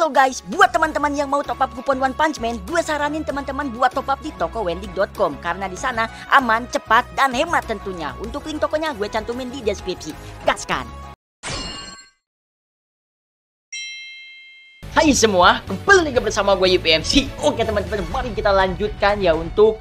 Halo guys, buat teman-teman yang mau top up kupon One Punch Man, gue saranin teman-teman buat top up di toko wendy.com karena di sana aman, cepat, dan hemat tentunya. Untuk link tokonya gue cantumin di deskripsi. Gaskan! Hai semua, kembali lagi bersama gue UPMC. Oke teman-teman, mari kita lanjutkan ya untuk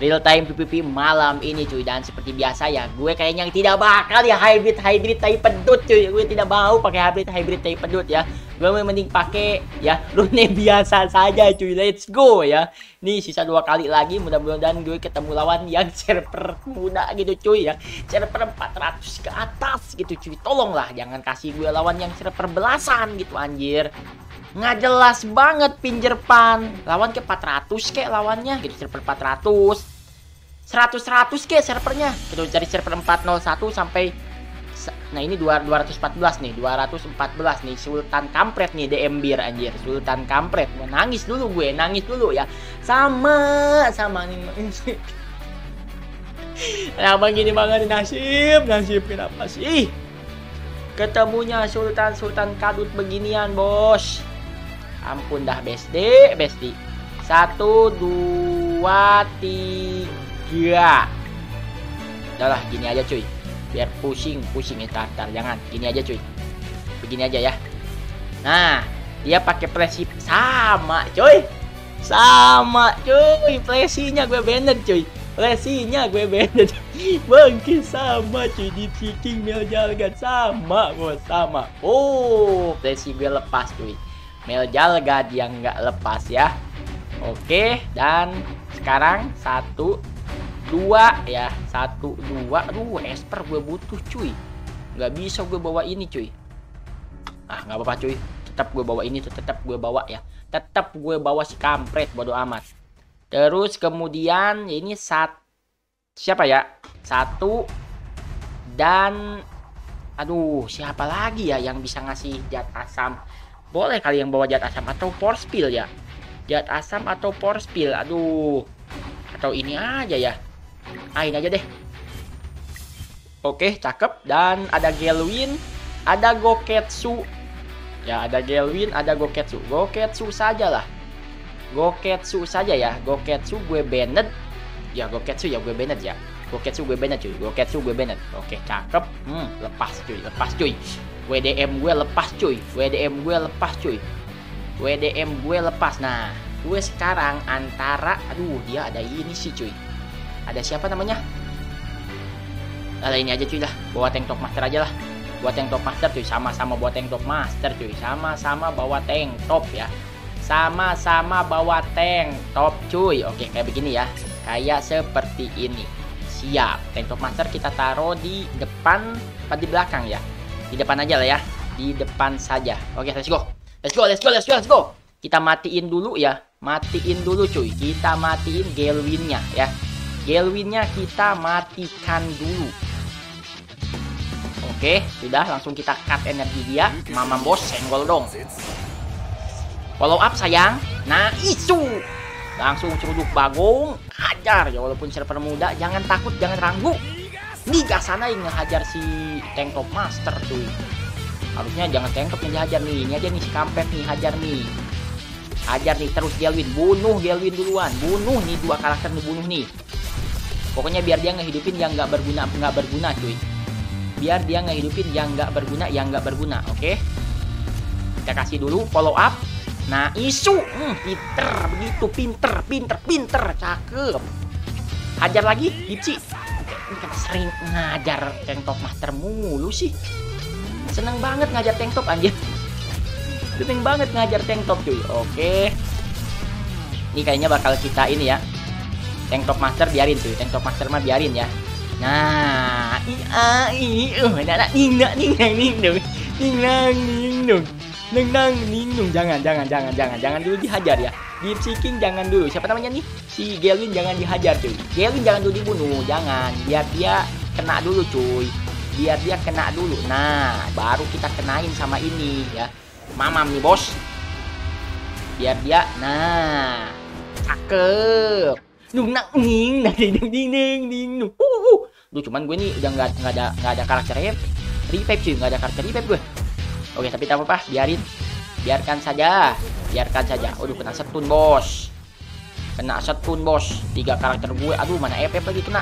real time PVP malam ini cuy dan seperti biasa ya gue kayaknya tidak bakal ya hybrid hybrid tai pedut cuy gue tidak mau pakai hybrid hybrid tai pedut ya gue mending pakai ya. Rune biasa saja cuy. Let's go ya. Nih sisa dua kali lagi mudah-mudahan gue ketemu lawan yang server muda gitu cuy ya. Server 400 ke atas gitu cuy. Tolonglah jangan kasih gue lawan yang server belasan gitu anjir. Nggak jelas banget pinjer pan. Lawan ke 400 kek lawannya gitu server 400 100 100 ke servernya gitu. Dari server 401 sampai nah ini 214 nih 214 nih Sultan Kampret nih DM Bir anjir. Sultan Kampret. Mau nangis dulu gue nangis dulu ya. Sama sama nih kenapa gini banget nasib nasib kenapa sih? Ketemunya Sultan Sultan kadut beginian bos. Ampun dah besti besti. Satu dua tiga. Iya. Udahlah gini aja cuy. Biar pusing, pusing ya tar, jangan. Gini aja cuy. Begini aja ya. Nah, dia pakai plesi sama cuy. Sama cuy. Plesinya gue banned cuy. Plesinya gue banned. Bangki sama cuy di King Mel Jalgan sama bos sama. Oh, plesi gue lepas cuy. Mel Jalgad yang nggak lepas ya. Oke, dan sekarang satu dua ya. Satu dua. Aduh esper gue butuh cuy. Nggak bisa gue bawa ini cuy. Ah nggak apa-apa cuy. Tetap gue bawa ini tetap gue bawa ya. Tetap gue bawa si kampret bodo amat. Terus kemudian ini saat siapa ya? Satu dan aduh siapa lagi ya yang bisa ngasih jat asam? Boleh kali yang bawa jat asam atau force spill ya? Jat asam atau force spill aduh. Atau ini aja ya Ain aja deh. Oke, cakep. Dan ada Gelwin, ada Goketsu. Ya, ada Gelwin, ada Goketsu. Goketsu saja lah. Goketsu saja ya. Goketsu gue banned. Ya, Goketsu ya gue banned ya. Goketsu gue banned cuy. Goketsu gue banned. Oke, cakep. Hmm, lepas cuy, lepas cuy. WDM gue lepas cuy. WDM gue lepas cuy. WDM gue lepas. Nah, gue sekarang antara aduh dia ada ini sih cuy ada siapa namanya? Ada ini aja cuy lah. Bawa tank top master aja lah. Buat tank top master cuy. Sama-sama bawa tank top master cuy. Sama-sama bawa tank top ya. Sama-sama bawa tank top cuy. Oke kayak begini ya. Kayak seperti ini. Siap. Tank top master kita taruh di depan apa di belakang ya? Di depan aja lah ya. Di depan saja. Oke let's go. Let's go let's go let's go let's go. Kita matiin dulu ya. Matiin dulu cuy. Kita matiin Gelwinnya ya Gelwinnya kita matikan dulu. Oke, sudah langsung kita cut energi dia. Mama bos senggol dong. Follow up sayang. Nah, isu. Langsung ceruduk bagong, hajar ya walaupun server muda, jangan takut, jangan ragu. Nih gak sana yang ngehajar si tank top master tuh. Harusnya jangan tank top yang dihajar nih. Ini aja nih si kampret nih hajar nih. Hajar nih terus Gelwin, bunuh Gelwin duluan. Bunuh nih dua karakter nih bunuh nih. Pokoknya biar dia ngehidupin yang nggak berguna nggak berguna cuy. Biar dia ngehidupin yang nggak berguna yang nggak berguna, oke? Okay? Kita kasih dulu follow up. Nah isu, hmm, pinter begitu, pinter, pinter, pinter, cakep. Hajar lagi, Dipsi. Ini kan sering ngajar tank top master mulu sih. Seneng banget ngajar tank top anjir. Seneng banget ngajar tank top cuy. Oke. Ini kayaknya bakal kita ini ya tank top master biarin tuh tank top master mah biarin ya. Nah i a i uh nak nak ning nak ning nang ning dong. Ning nang ning dong. Neng nang ning dong. Jangan jangan jangan jangan jangan dulu dihajar ya. Deep Seeking jangan dulu. Siapa namanya nih? Si Gelwin jangan dihajar cuy. Gelwin jangan dulu dibunuh jangan. Biar dia kena dulu cuy. Biar dia kena dulu. Nah baru kita kenain sama ini ya. Mamam nih bos. Biar dia nah cakep nung nak ning nah ding ding ding ding nung uh, uh. Cuman gue nih udah nggak nggak ada nggak ada karakter revive cuy. Nggak ada karakter revive gue oke tapi tak apa-apa. Biarin. Biarkan saja. Biarkan saja. Aduh kena setun bos. Kena setun bos. Tiga karakter gue aduh mana FF lagi kena?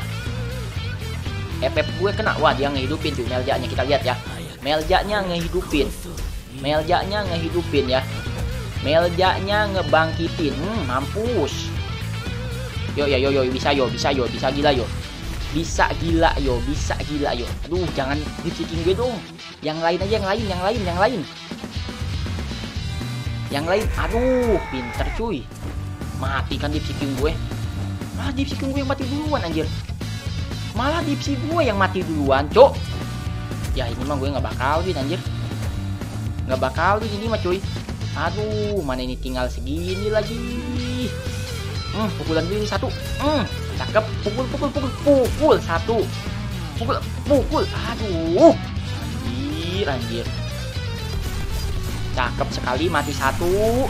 FF gue kena. Wah dia ngehidupin tuh meljanya kita lihat ya. Meljanya ngehidupin. Meljanya ngehidupin ya. Meljanya ngebangkitin. Hmm, mampus yo ya yo yo bisa yo bisa yo bisa gila yo. Bisa gila yo bisa gila yo. Aduh jangan diciking gue dong. Yang lain aja yang lain yang lain yang lain. Yang lain aduh pinter cuy. Mati kan dipsiking gue. Malah dipsiking gue yang mati duluan anjir. Malah dipsi gue yang mati duluan cok. Ya ini mah gue nggak bakal win anjir. Nggak bakal win ini mah cuy. Aduh mana ini tinggal segini lagi hmm, pukulan ini satu. Hmm, cakep pukul pukul pukul pukul satu. Pukul pukul. Aduh. Anjir anjir. Cakep sekali mati satu.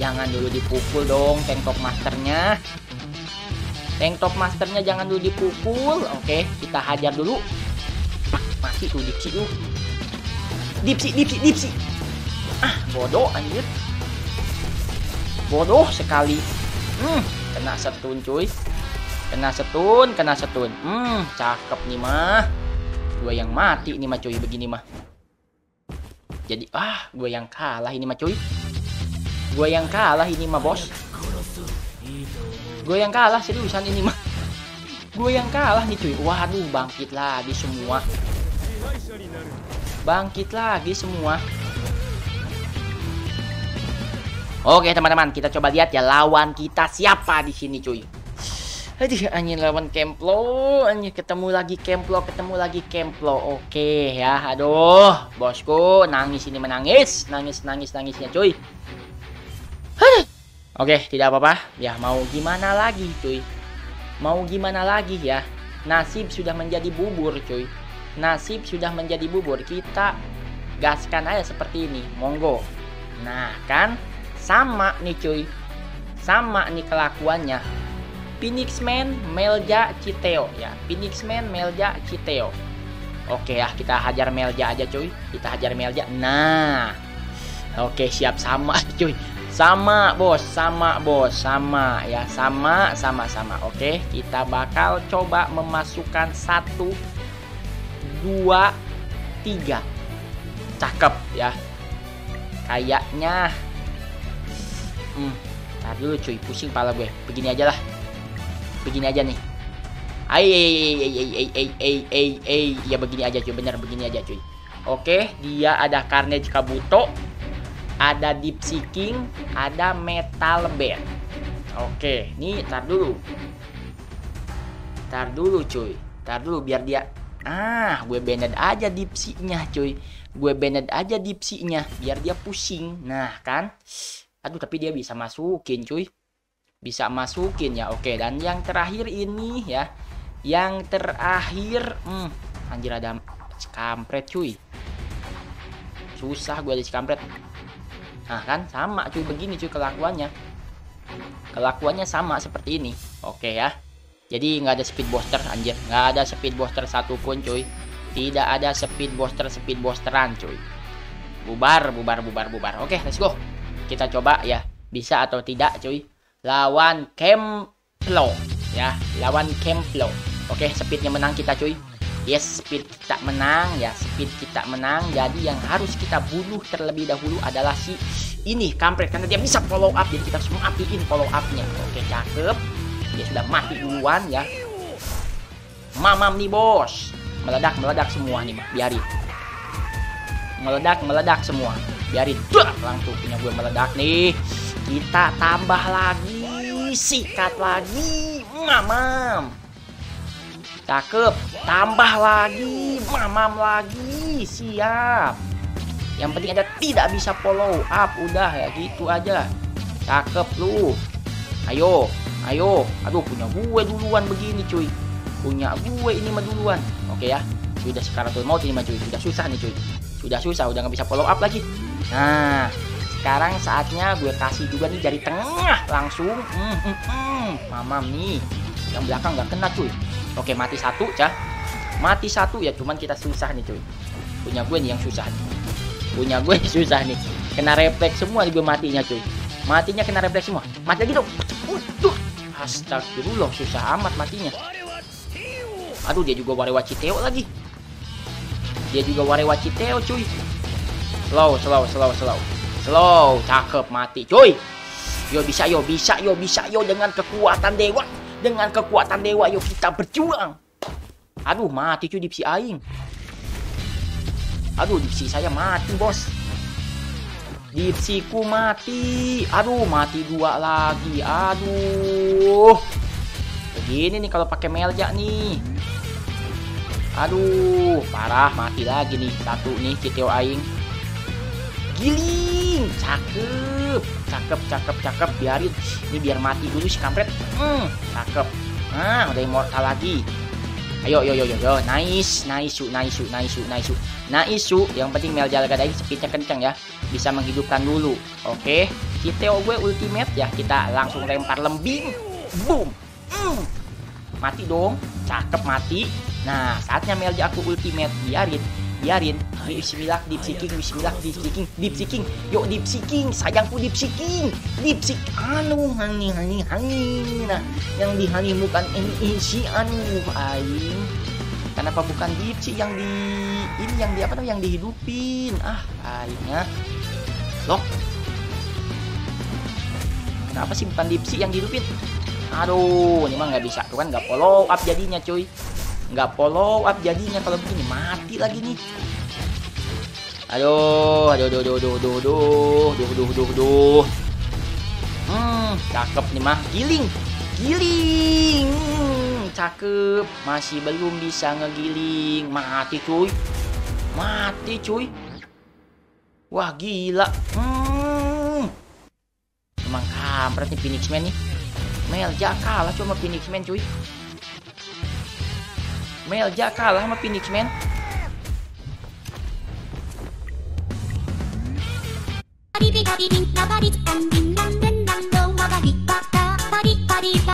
Jangan dulu dipukul dong tank top masternya. Tank top masternya jangan dulu dipukul. Oke kita hajar dulu. Mati tuh dipsi tuh. Dipsi dipsi dipsi. Ah bodoh anjir. Bodoh sekali hmm kena setun cuy. Kena setun kena setun. Hmm cakep nih mah. Gue yang mati ini mah cuy begini mah. Jadi ah gue yang kalah ini mah cuy. Gue yang kalah ini mah bos. Gue yang kalah seriusan ini mah. Gue yang kalah nih cuy. Waduh bangkit lagi semua. Bangkit lagi semua Oke teman-teman, kita coba lihat ya lawan kita siapa di sini cuy. Aduh, anjing lawan Kemplo, anjing ketemu lagi Kemplo, ketemu lagi Kemplo. Oke ya, aduh, bosku nangis ini menangis, nangis nangis nangisnya cuy. Oke, tidak apa-apa. Ya, mau gimana lagi cuy? Mau gimana lagi ya? Nasib sudah menjadi bubur cuy. Nasib sudah menjadi bubur. Kita gaskan aja seperti ini, monggo. Nah, kan sama nih cuy. Sama nih kelakuannya. Phoenix Man Melja Citeo. Ya Phoenix Man Melja Citeo. Oke ya kita hajar Melja aja cuy. Kita hajar Melja. Nah. Oke siap. Sama cuy. Sama bos. Sama bos. Sama. Ya sama sama sama. Oke kita bakal coba memasukkan satu dua tiga. Cakep ya. Kayaknya Hmm, tar dulu cuy, pusing pala gue. Begini aja lah. Begini aja nih. Ay, ay, ay, ay, ay, ay, ay, ay, ay, ya begini aja cuy, bener begini aja cuy. Oke, dia ada Carnage Kabuto, ada Deep Seeking, ada Metal Band. Oke, nih tar dulu. Tar dulu cuy, tar dulu biar dia Ah, gue banned aja dipsinya cuy. Gue banned aja dipsinya biar dia pusing. Nah, kan? Aduh, tapi dia bisa masukin, cuy. Bisa masukin ya. Oke, dan yang terakhir ini ya. Yang terakhir, hmm, anjir ada kampret, cuy. Susah gue ada kampret. Nah, kan sama cuy begini cuy kelakuannya. Kelakuannya sama seperti ini. Oke ya. Jadi nggak ada speed booster anjir, nggak ada speed booster satupun cuy. Tidak ada speed booster speed boosteran cuy. Bubar, bubar, bubar, bubar. Oke, let's go kita coba ya. Bisa atau tidak cuy? Lawan Kemplo ya. Lawan Kemplo oke speednya menang kita cuy. Yes speed kita menang ya. Speed kita menang. Jadi yang harus kita bunuh terlebih dahulu adalah si ini kampret. Karena dia bisa follow up jadi kita semua matiin follow upnya. Oke cakep. Dia sudah mati duluan ya. Mamam nih bos. Meledak meledak semua nih biarin. Meledak meledak semua biarin. Langsung punya gue meledak nih. Kita tambah lagi sikat lagi. Mamam. Cakep. Tambah lagi mamam lagi. Siap. Yang penting ada tidak bisa follow up. Udah ya gitu aja. Cakep lu. Ayo ayo. Aduh punya gue duluan begini cuy. Punya gue ini mah duluan. Oke ya. Sudah sekarang tuh mau terima cuy. Sudah susah nih cuy sudah susah udah nggak bisa follow up lagi nah sekarang saatnya gue kasih juga nih dari tengah langsung hmm, hmm, hmm. mamam nih yang belakang nggak kena cuy oke mati satu cah mati satu ya cuman kita susah nih cuy punya gue nih yang susah nih punya gue susah nih Kena refleks semua juga matinya cuy. Matinya kena refleks semua. Mati lagi dong. Astagfirullah susah amat matinya. Aduh dia juga Warewa Citeo lagi. Dia juga Warewa Citeo cuy. Slow, slow, slow, slow. Slow, cakep mati cuy. Yo bisa yo, bisa yo, bisa yo dengan kekuatan dewa. Dengan kekuatan dewa yo kita berjuang. Aduh mati cuy dipsi aing. Aduh dipsi saya mati bos. Dipsiku mati. Aduh mati dua lagi. Aduh. Begini nih kalau pakai melja nih. Aduh, parah mati lagi nih satu nih Citeo aing. Giling, cakep, cakep, cakep, cakep. Biarin, ini biar mati dulu si kampret. Hmm, cakep. Nah, udah immortal lagi. Ayo, yo, yo, yo, yo, nice, nice, su, nice, su, nice, su, nice, su, nice. Yang penting Mel jaga aing speednya kenceng ya, bisa menghidupkan dulu. Oke, Citeo gue ultimate ya, kita langsung lempar lembing, boom, mm. mati dong, cakep mati. Nah, saatnya Melja aku ultimate. Biarin, biarin. Bismillah, deep seeking, bismillah, deep seeking, deep seeking. Yuk, deep seeking. Sayangku deep seeking. Deep seek. Anu, hani, hani, hani. Nah, yang di hani bukan ini si anu, aing. Kenapa bukan deep seek yang di ini yang di apa tuh yang dihidupin? Ah, aingnya. Loh. Kenapa sih bukan deep seek yang dihidupin? Aduh, ini mah nggak bisa tuh kan nggak follow up jadinya cuy nggak follow up jadinya kalau begini. Mati lagi nih. Aduh aduh aduh aduh aduh aduh aduh aduh aduh aduh aduh. Hmm cakep nih mah. Giling. Giling. Hmm, cakep. Masih belum bisa ngegiling. Mati cuy. Mati cuy. Wah gila. Hmm. Emang kampret nih Phoenix Man nih. Melja kalah cuma Phoenix Man cuy Melja kalah sama Phoenix Man.